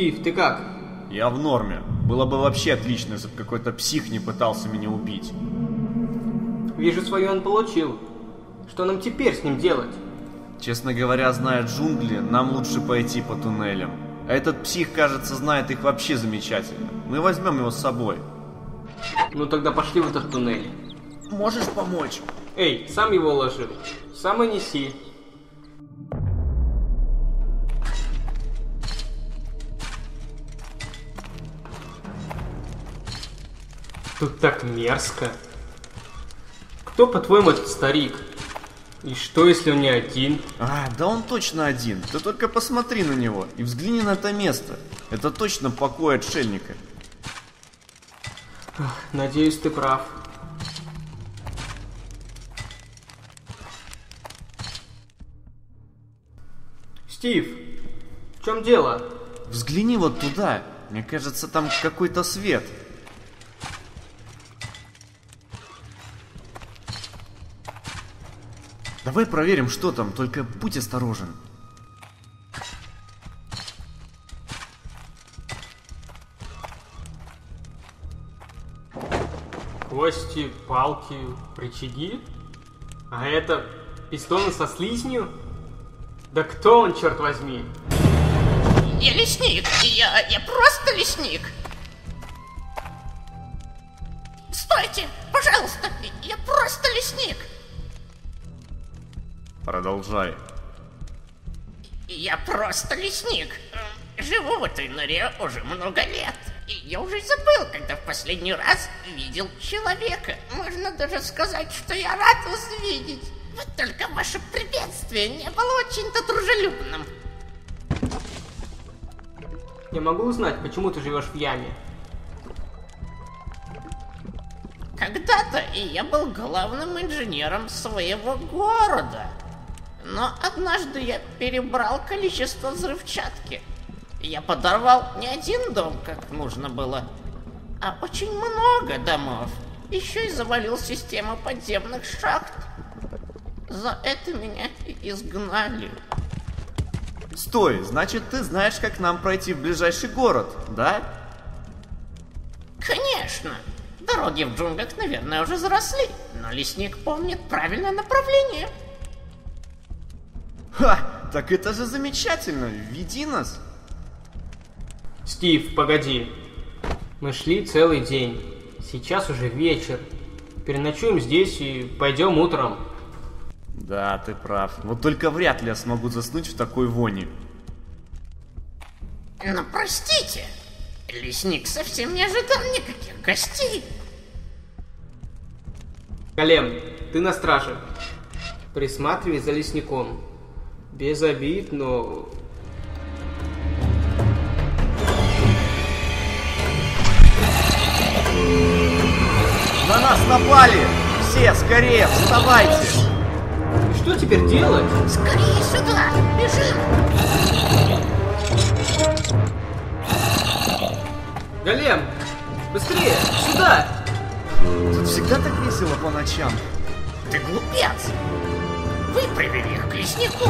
Стив, ты как? Я в норме. Было бы вообще отлично, если бы какой-то псих не пытался меня убить. Вижу, свое он получил. Что нам теперь с ним делать? Честно говоря, зная джунгли, нам лучше пойти по туннелям. А этот псих, кажется, знает их вообще замечательно. Мы возьмем его с собой. Ну тогда пошли в этот туннель. Можешь помочь? Эй, сам его ложи. Сам и неси. Тут так мерзко. Кто, по-твоему, этот старик? И что, если он не один? А, да он точно один. Ты только посмотри на него и взгляни на это место. Это точно покой отшельника. Надеюсь, ты прав. Стив, в чем дело? Взгляни вот туда. Мне кажется, там какой-то свет. Давай проверим, что там, только будь осторожен. Кости, палки, рычаги? А это пистоны со слизнью? Да кто он, черт возьми? Я лесник, я, я просто лесник. Стойте, пожалуйста, я просто лесник. Продолжай. Я просто лесник. Живу в этой норе уже много лет. И я уже забыл, когда в последний раз видел человека. Можно даже сказать, что я рад вас видеть. Вот только ваше приветствие не было очень-то дружелюбным. Я могу узнать, почему ты живешь в яме? Когда-то я был главным инженером своего города. Но однажды я перебрал количество взрывчатки. Я подорвал не один дом, как нужно было, а очень много домов. Еще и завалил систему подземных шахт. За это меня и изгнали. Стой, значит ты знаешь, как нам пройти в ближайший город, да? Конечно. Дороги в джунглях, наверное, уже заросли, но лесник помнит правильное направление. Ха, так это же замечательно, веди нас. Стив, погоди. Мы шли целый день. Сейчас уже вечер. Переночуем здесь и пойдем утром. Да, ты прав. Вот только вряд ли я смогу заснуть в такой воне. Но простите, лесник совсем не ожидал никаких гостей. Колем, ты на страже. Присматривай за лесником. Без обид, но... На нас напали! Все, скорее, вставайте! И что теперь делать? Скорее сюда, бежим! Голем, быстрее, сюда! Тут всегда так весело по ночам. Ты глупец! Вы привели их к леснику!